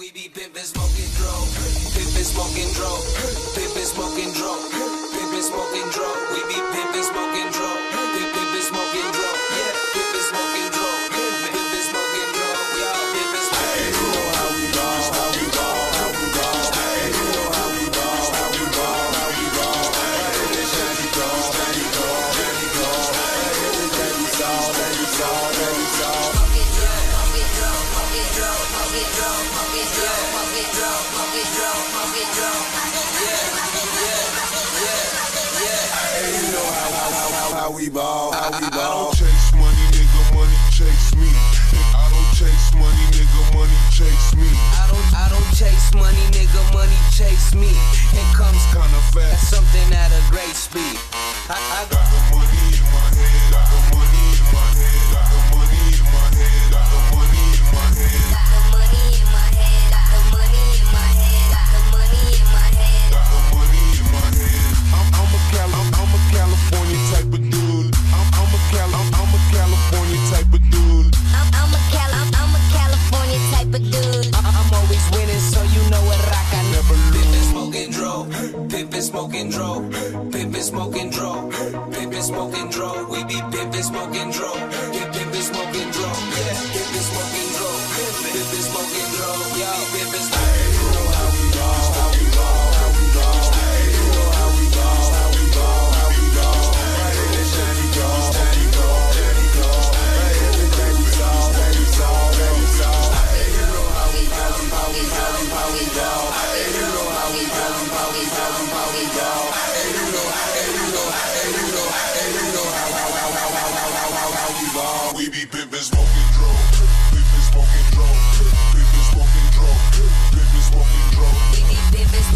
We be pimpin', smoking dro, pimpin', smoking dro, pimpin', smoking dro, pimpin', smoking dro. We be pimpin', smoking dro, how, how, how we ball, how we I ball. don't chase money, nigga, money chase me. I don't chase money, nigga, money chase me. I don't, I don't chase money, nigga, money chase me. It comes Kinda fast. something at a great speed. I, I pimpin' smoking dro, pimpin' smoking dro, pimpin' smoking dro. We be pimpin' smoking dro, pimpin' smoking dro, yeah, pimpin' smoking we be pimpin', smoking drone. Pimpin', smoking drone. Pimpin', smoking. Pimpin', smoking drone. We be.